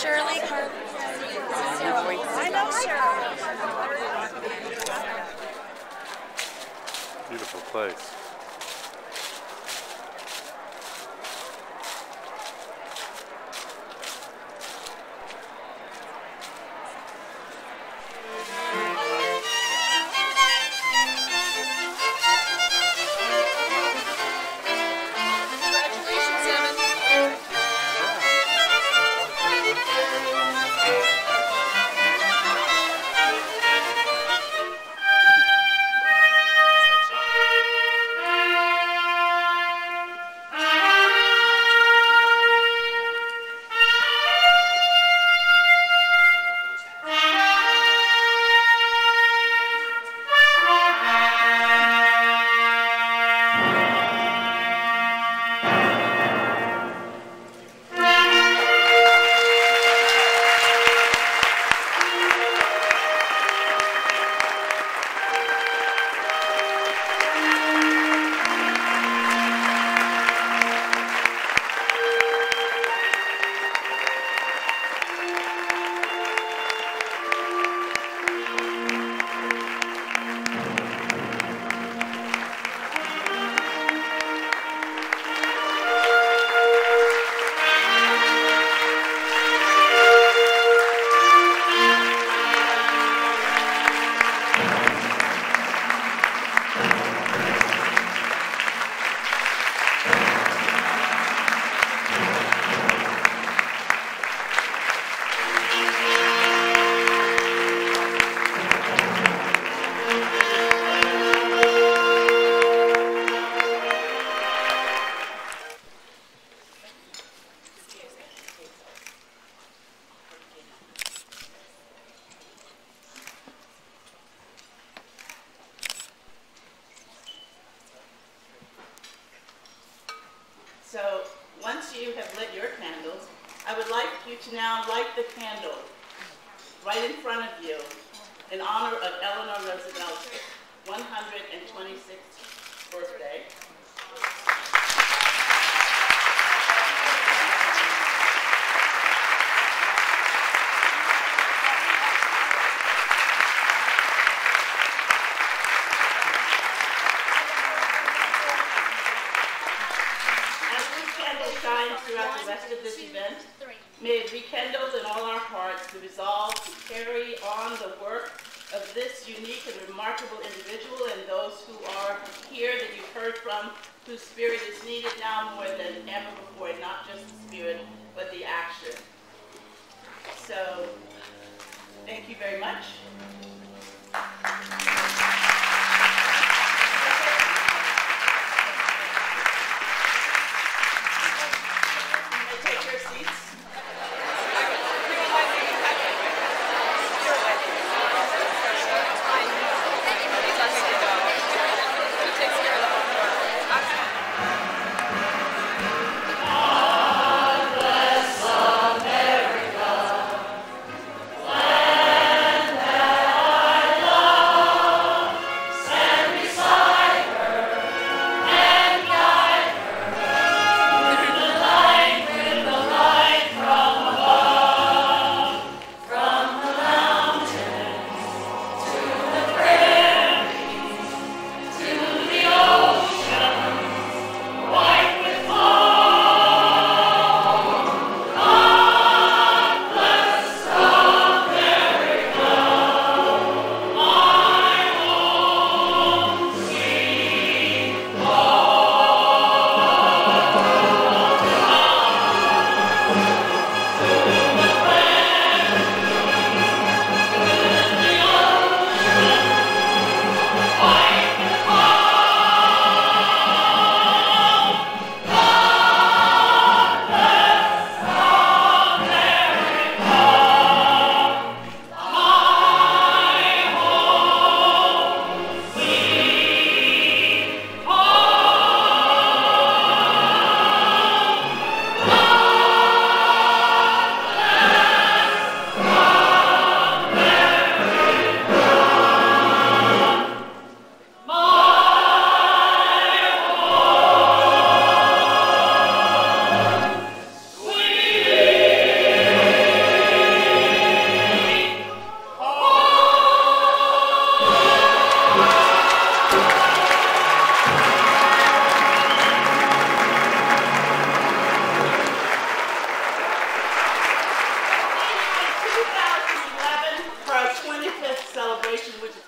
Shirley. I know Shirley. Beautiful place. You have lit your candles, I would like you to now light the candle right in front of you in honor of Eleanor Roosevelt's 126th birthday. As this shines throughout the rest of this event, may it rekindle in all our hearts the resolve to carry on the work of this unique and remarkable individual and those who are here that you've heard from, whose spirit is needed now more than ever before, not just the spirit, collaboration with the